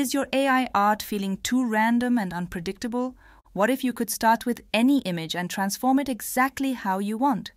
Is your AI art feeling too random and unpredictable? What if you could start with any image and transform it exactly how you want?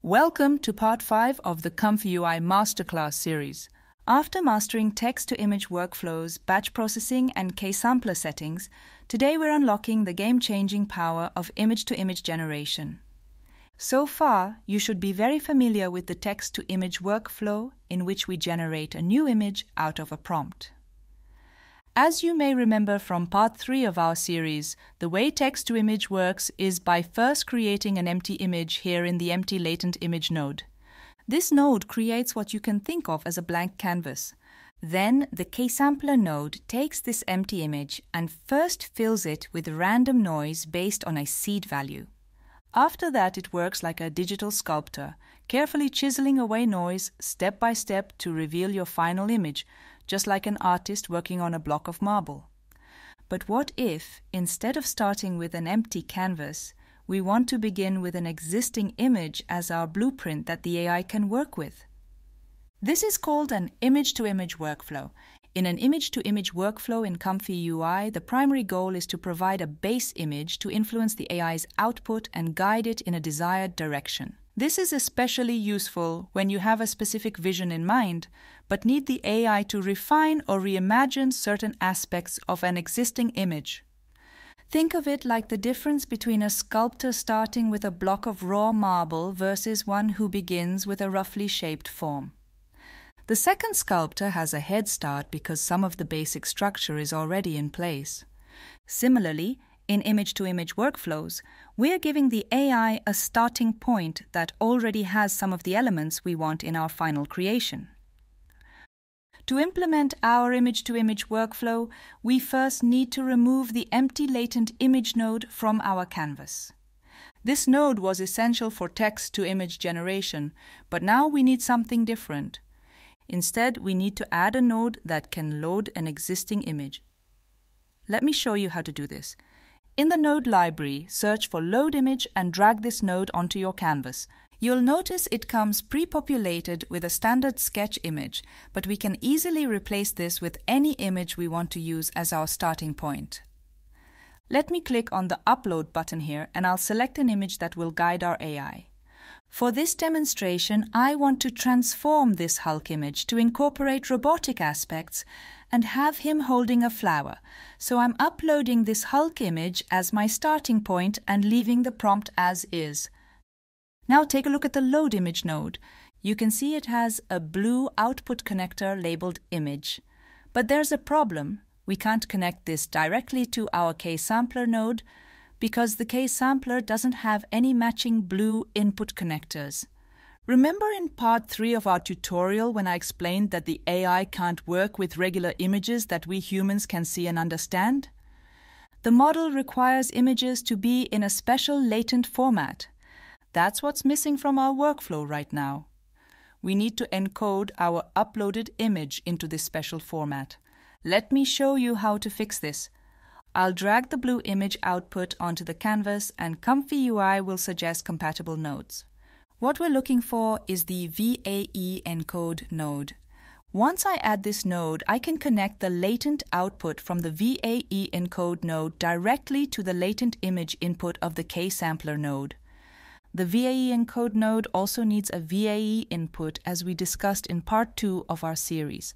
Welcome to part 5 of the Comfy UI Masterclass series. After mastering text to image workflows, batch processing, and K sampler settings, today we're unlocking the game changing power of image to image generation. So far, you should be very familiar with the text to image workflow in which we generate a new image out of a prompt. As you may remember from part 3 of our series, the way text to image works is by first creating an empty image here in the empty latent image node. This node creates what you can think of as a blank canvas. Then the K-sampler node takes this empty image and first fills it with random noise based on a seed value. After that, it works like a digital sculptor, carefully chiseling away noise step by step to reveal your final image, just like an artist working on a block of marble. But what if, instead of starting with an empty canvas, we want to begin with an existing image as our blueprint that the AI can work with? This is called an image to image workflow. In an image to image workflow in Comfy UI, the primary goal is to provide a base image to influence the AI's output and guide it in a desired direction. This is especially useful when you have a specific vision in mind, but need the AI to refine or reimagine certain aspects of an existing image. Think of it like the difference between a sculptor starting with a block of raw marble versus one who begins with a roughly shaped form. The second sculptor has a head start because some of the basic structure is already in place. Similarly, in image to image workflows, we're giving the AI a starting point that already has some of the elements we want in our final creation. To implement our image to image workflow, we first need to remove the empty latent image node from our canvas. This node was essential for text to image generation, but now we need something different. Instead, we need to add a node that can load an existing image. Let me show you how to do this. In the node library, search for load image and drag this node onto your canvas. You'll notice it comes pre-populated with a standard sketch image, but we can easily replace this with any image we want to use as our starting point. Let me click on the Upload button here and I'll select an image that will guide our AI. For this demonstration, I want to transform this Hulk image to incorporate robotic aspects and have him holding a flower. So I'm uploading this Hulk image as my starting point and leaving the prompt as is. Now take a look at the load image node. You can see it has a blue output connector labeled image. But there's a problem. We can't connect this directly to our K-sampler node because the K-sampler doesn't have any matching blue input connectors. Remember in part 3 of our tutorial when I explained that the AI can't work with regular images that we humans can see and understand? The model requires images to be in a special latent format. That's what's missing from our workflow right now. We need to encode our uploaded image into this special format. Let me show you how to fix this. I'll drag the blue image output onto the canvas and Comfy UI will suggest compatible nodes. What we're looking for is the VAE encode node. Once I add this node, I can connect the latent output from the VAE encode node directly to the latent image input of the K-sampler node. The VAE encode node also needs a VAE input as we discussed in part 2 of our series.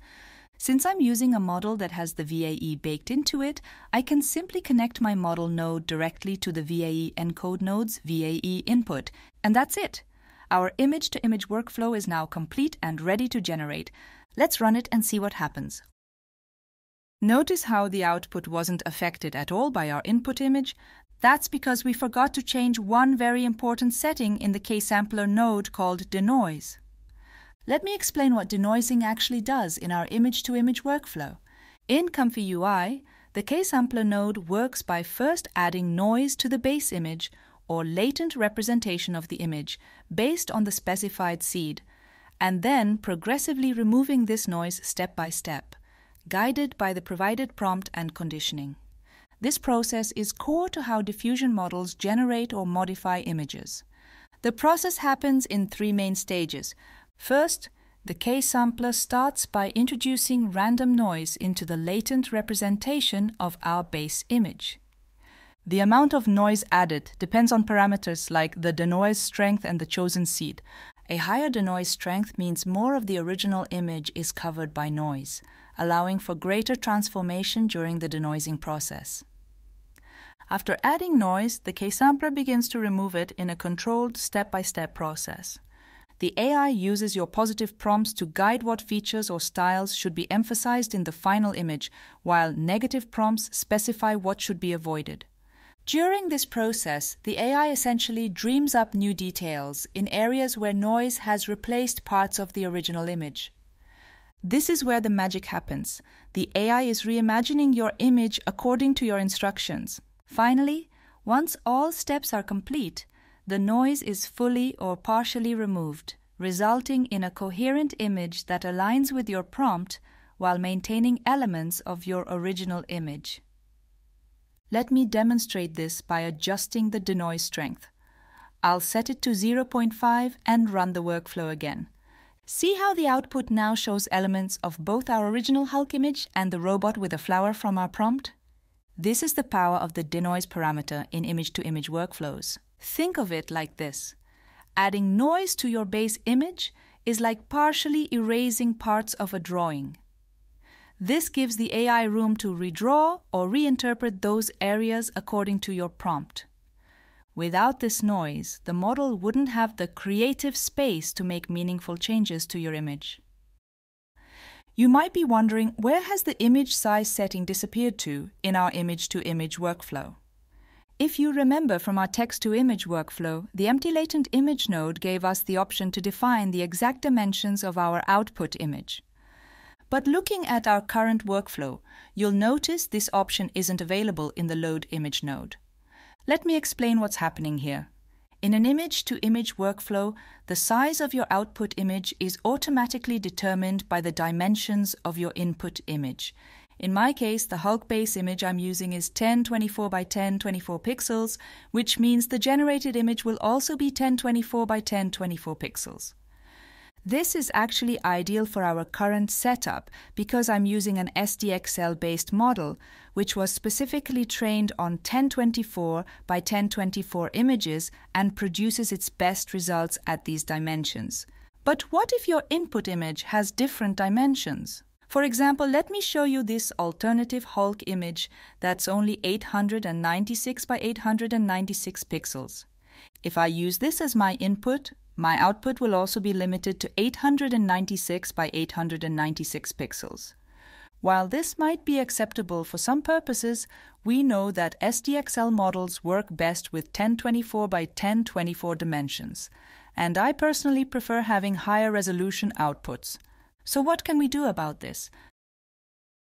Since I'm using a model that has the VAE baked into it, I can simply connect my model node directly to the VAE encode node's VAE input, and that's it. Our image to image workflow is now complete and ready to generate. Let's run it and see what happens. Notice how the output wasn't affected at all by our input image? That's because we forgot to change one very important setting in the K-sampler node called denoise. Let me explain what denoising actually does in our image-to-image -image workflow. In Comfy UI, the K-sampler node works by first adding noise to the base image or latent representation of the image based on the specified seed, and then progressively removing this noise step by step, guided by the provided prompt and conditioning. This process is core to how diffusion models generate or modify images. The process happens in three main stages. First, the K-sampler starts by introducing random noise into the latent representation of our base image. The amount of noise added depends on parameters like the denoise strength and the chosen seed. A higher denoise strength means more of the original image is covered by noise, allowing for greater transformation during the denoising process. After adding noise, the K-sampler begins to remove it in a controlled step-by-step process. The AI uses your positive prompts to guide what features or styles should be emphasized in the final image, while negative prompts specify what should be avoided. During this process, the AI essentially dreams up new details in areas where noise has replaced parts of the original image. This is where the magic happens. The AI is reimagining your image according to your instructions. Finally, once all steps are complete, the noise is fully or partially removed, resulting in a coherent image that aligns with your prompt while maintaining elements of your original image. Let me demonstrate this by adjusting the denoise strength. I'll set it to 0.5 and run the workflow again. See how the output now shows elements of both our original Hulk image and the robot with a flower from our prompt? This is the power of the denoise parameter in image-to-image -image workflows. Think of it like this. Adding noise to your base image is like partially erasing parts of a drawing. This gives the AI room to redraw or reinterpret those areas according to your prompt. Without this noise, the model wouldn't have the creative space to make meaningful changes to your image. You might be wondering where has the image size setting disappeared to in our image-to-image -image workflow? If you remember from our text-to-image workflow, the empty latent image node gave us the option to define the exact dimensions of our output image. But looking at our current workflow, you'll notice this option isn't available in the load image node. Let me explain what's happening here. In an image-to-image -image workflow, the size of your output image is automatically determined by the dimensions of your input image. In my case, the Hulk base image I'm using is 1024 by 1024 pixels, which means the generated image will also be 1024 by 1024 pixels. This is actually ideal for our current setup because I'm using an SDXL based model, which was specifically trained on 1024 by 1024 images and produces its best results at these dimensions. But what if your input image has different dimensions? For example, let me show you this alternative Hulk image that's only 896 by 896 pixels. If I use this as my input, my output will also be limited to 896 by 896 pixels. While this might be acceptable for some purposes, we know that SDXL models work best with 1024 by 1024 dimensions, and I personally prefer having higher resolution outputs. So what can we do about this?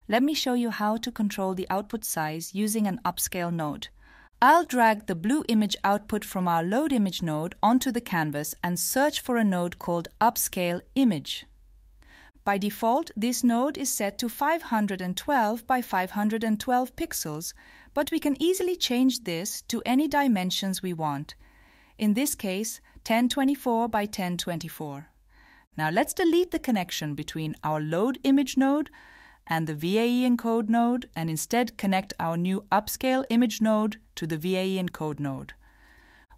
Let me show you how to control the output size using an upscale node. I'll drag the blue image output from our load image node onto the canvas and search for a node called upscale image. By default, this node is set to 512 by 512 pixels, but we can easily change this to any dimensions we want. In this case, 1024 by 1024. Now let's delete the connection between our load image node and the VAE encode node and instead connect our new upscale image node to the VAE encode node.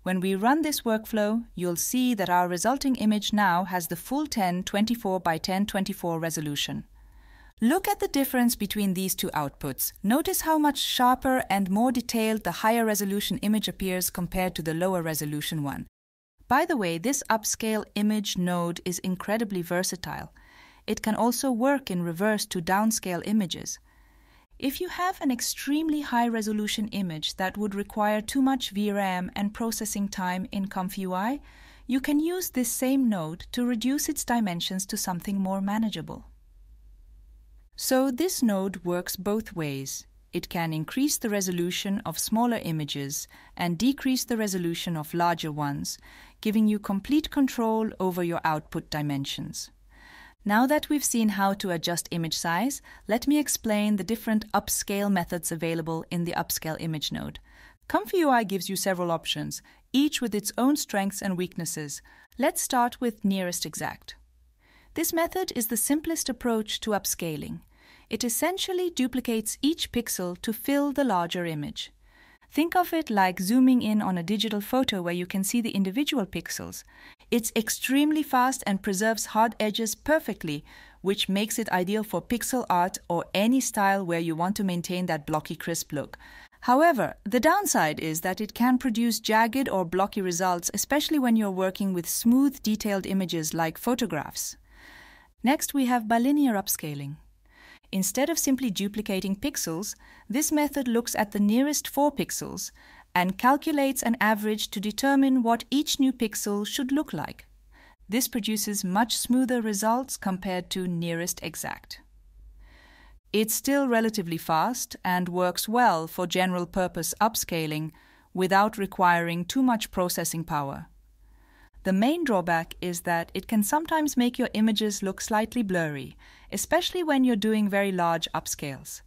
When we run this workflow, you'll see that our resulting image now has the full 1024 by 1024 resolution. Look at the difference between these two outputs. Notice how much sharper and more detailed the higher resolution image appears compared to the lower resolution one. By the way, this upscale image node is incredibly versatile. It can also work in reverse to downscale images. If you have an extremely high resolution image that would require too much VRAM and processing time in ComfyUI, you can use this same node to reduce its dimensions to something more manageable. So this node works both ways. It can increase the resolution of smaller images and decrease the resolution of larger ones, giving you complete control over your output dimensions. Now that we've seen how to adjust image size, let me explain the different upscale methods available in the Upscale Image node. ComfyUI gives you several options, each with its own strengths and weaknesses. Let's start with nearest exact. This method is the simplest approach to upscaling. It essentially duplicates each pixel to fill the larger image. Think of it like zooming in on a digital photo where you can see the individual pixels. It's extremely fast and preserves hard edges perfectly, which makes it ideal for pixel art or any style where you want to maintain that blocky crisp look. However, the downside is that it can produce jagged or blocky results, especially when you're working with smooth, detailed images like photographs. Next, we have bilinear upscaling. Instead of simply duplicating pixels, this method looks at the nearest 4 pixels and calculates an average to determine what each new pixel should look like. This produces much smoother results compared to nearest exact. It's still relatively fast and works well for general purpose upscaling without requiring too much processing power. The main drawback is that it can sometimes make your images look slightly blurry, especially when you're doing very large upscales.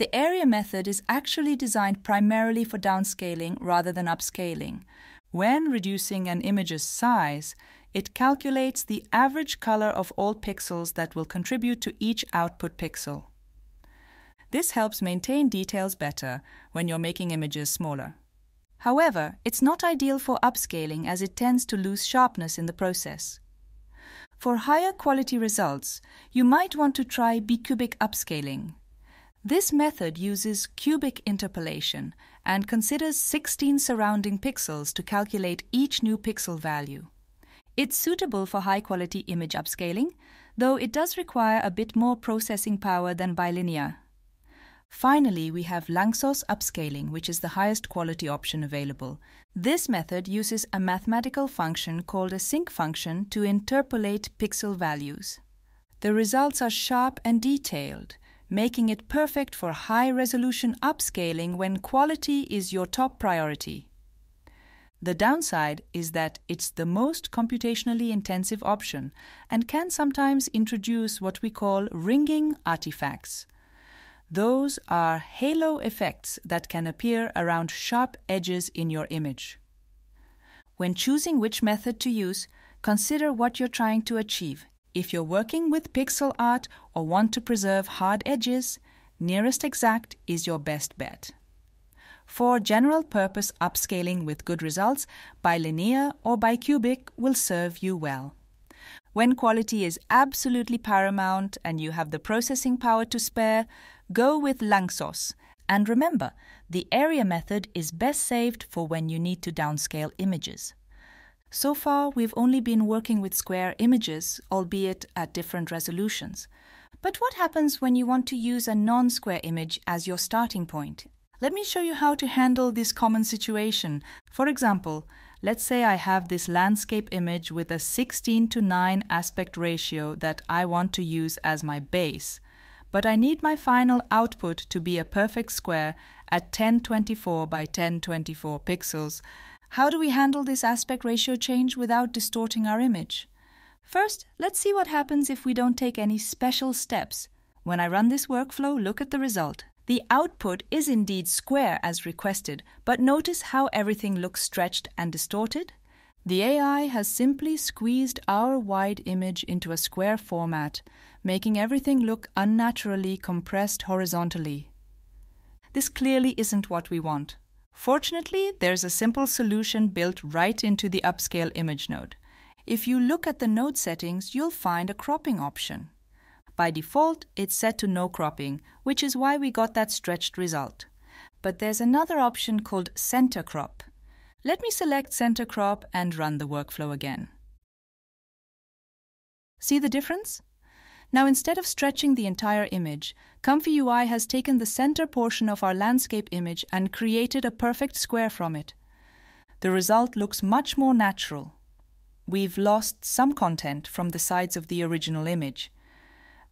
The area method is actually designed primarily for downscaling rather than upscaling. When reducing an image's size, it calculates the average color of all pixels that will contribute to each output pixel. This helps maintain details better when you're making images smaller. However, it's not ideal for upscaling as it tends to lose sharpness in the process. For higher quality results, you might want to try bicubic upscaling. This method uses cubic interpolation and considers 16 surrounding pixels to calculate each new pixel value. It's suitable for high quality image upscaling, though it does require a bit more processing power than bilinear. Finally, we have Lanczos upscaling, which is the highest quality option available. This method uses a mathematical function called a sinc function to interpolate pixel values. The results are sharp and detailed, making it perfect for high resolution upscaling when quality is your top priority. The downside is that it's the most computationally intensive option and can sometimes introduce what we call ringing artifacts. Those are halo effects that can appear around sharp edges in your image. When choosing which method to use, consider what you're trying to achieve. If you're working with pixel art or want to preserve hard edges, nearest exact is your best bet. For general purpose upscaling with good results, bilinear or bicubic will serve you well. When quality is absolutely paramount and you have the processing power to spare, go with Lanczos. And remember, the area method is best saved for when you need to downscale images. So far, we've only been working with square images, albeit at different resolutions. But what happens when you want to use a non-square image as your starting point? Let me show you how to handle this common situation. For example, let's say I have this landscape image with a 16 to 9 aspect ratio that I want to use as my base but I need my final output to be a perfect square at 1024 by 1024 pixels. How do we handle this aspect ratio change without distorting our image? First, let's see what happens if we don't take any special steps. When I run this workflow, look at the result. The output is indeed square as requested, but notice how everything looks stretched and distorted? The AI has simply squeezed our wide image into a square format, making everything look unnaturally compressed horizontally. This clearly isn't what we want. Fortunately, there's a simple solution built right into the upscale image node. If you look at the node settings, you'll find a cropping option. By default, it's set to no cropping, which is why we got that stretched result. But there's another option called center crop. Let me select Center Crop and run the workflow again. See the difference? Now instead of stretching the entire image, Comfy UI has taken the center portion of our landscape image and created a perfect square from it. The result looks much more natural. We've lost some content from the sides of the original image.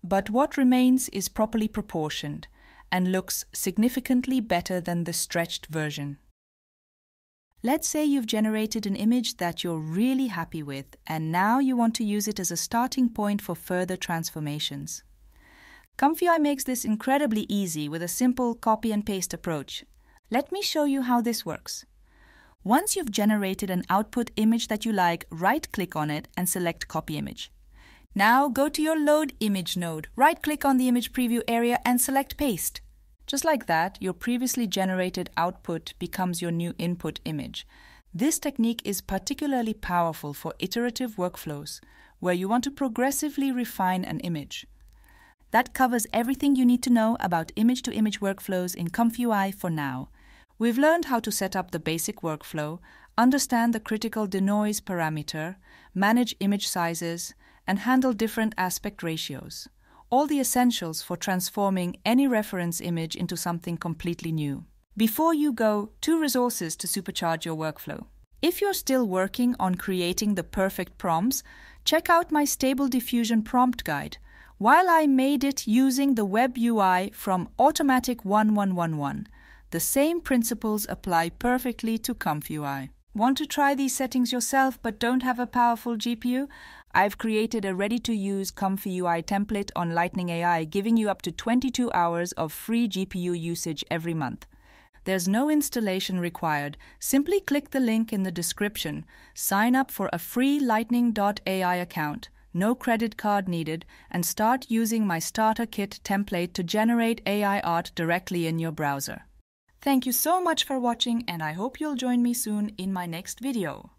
But what remains is properly proportioned and looks significantly better than the stretched version. Let's say you've generated an image that you're really happy with, and now you want to use it as a starting point for further transformations. ComfyUI makes this incredibly easy with a simple copy and paste approach. Let me show you how this works. Once you've generated an output image that you like, right click on it and select Copy Image. Now go to your Load Image node, right-click on the image preview area and select Paste. Just like that, your previously generated output becomes your new input image. This technique is particularly powerful for iterative workflows, where you want to progressively refine an image. That covers everything you need to know about image-to-image workflows in ComfyUI for now. We've learned how to set up the basic workflow, understand the critical denoise parameter, manage image sizes, and handle different aspect ratios. All the essentials for transforming any reference image into something completely new. Before you go, two resources to supercharge your workflow. If you're still working on creating the perfect prompts, check out my Stable Diffusion prompt guide. While I made it using the web UI from Automatic 1111. the same principles apply perfectly to ComfyUI. Want to try these settings yourself but don't have a powerful GPU? I've created a ready to use Comfy UI template on Lightning AI, giving you up to 22 hours of free GPU usage every month. There's no installation required. Simply click the link in the description, sign up for a free Lightning.ai account, no credit card needed, and start using my starter kit template to generate AI art directly in your browser. Thank you so much for watching and I hope you'll join me soon in my next video.